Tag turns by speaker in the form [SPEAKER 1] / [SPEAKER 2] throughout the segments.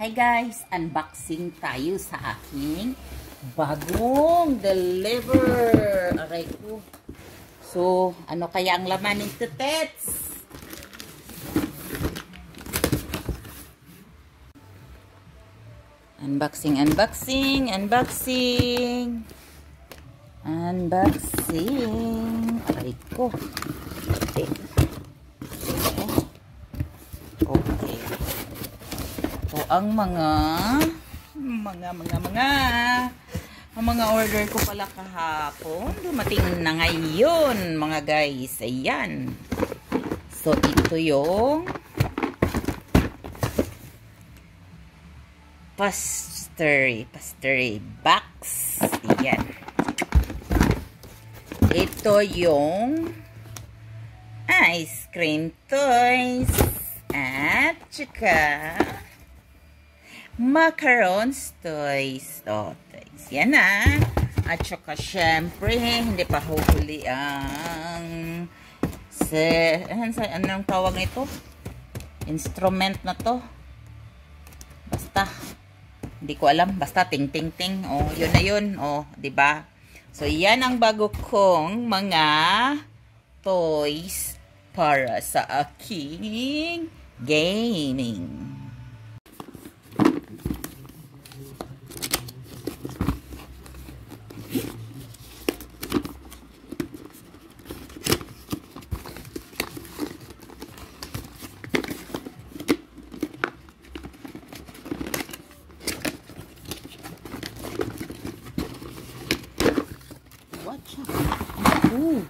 [SPEAKER 1] Hi guys, unboxing tayo sa aking bagong deliver. Aray ko. So, ano kaya ang laman nito, Tets? Unboxing, unboxing, unboxing. Unboxing. Aray ko. Okay. Okay. Ang mga mga mga mga ang mga order ko pala kahapon. Dumating na ngayon mga guys. Ayan. So ito yung pastry pastry box. Ayan. Ito yung ice cream toys at saka macarons toys. O, toys. Yan na. At saka, syempre, hindi pa huli ang sa, anong tawag nito? Instrument na to. Basta, hindi ko alam. Basta, ting, ting, ting. O, yun na yun. O, ba diba? So, yan ang bago kong mga toys para sa aking gaming. Ooh.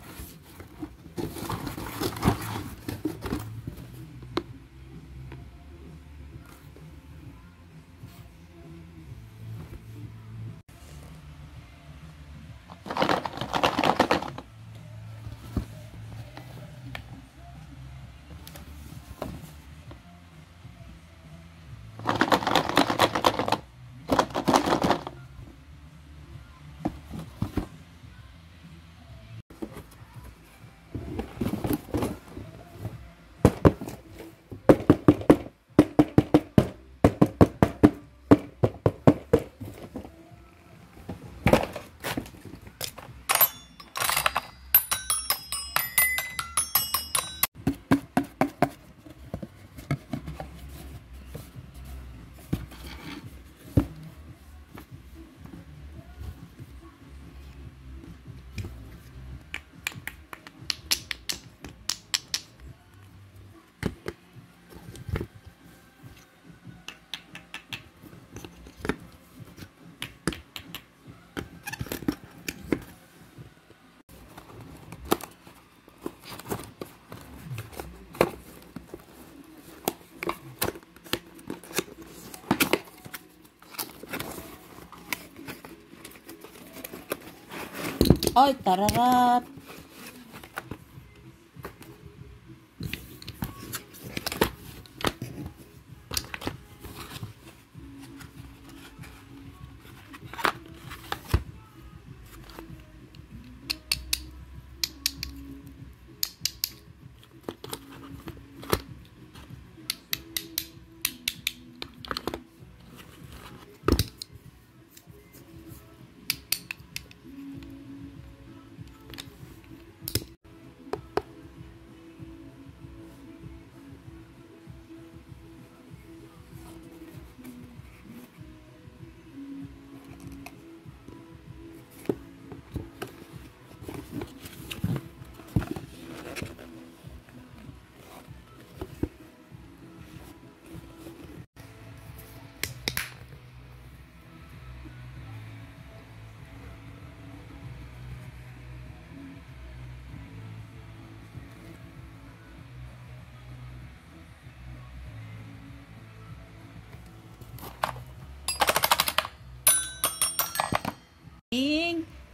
[SPEAKER 1] Ay, tararat.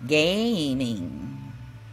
[SPEAKER 1] Gaming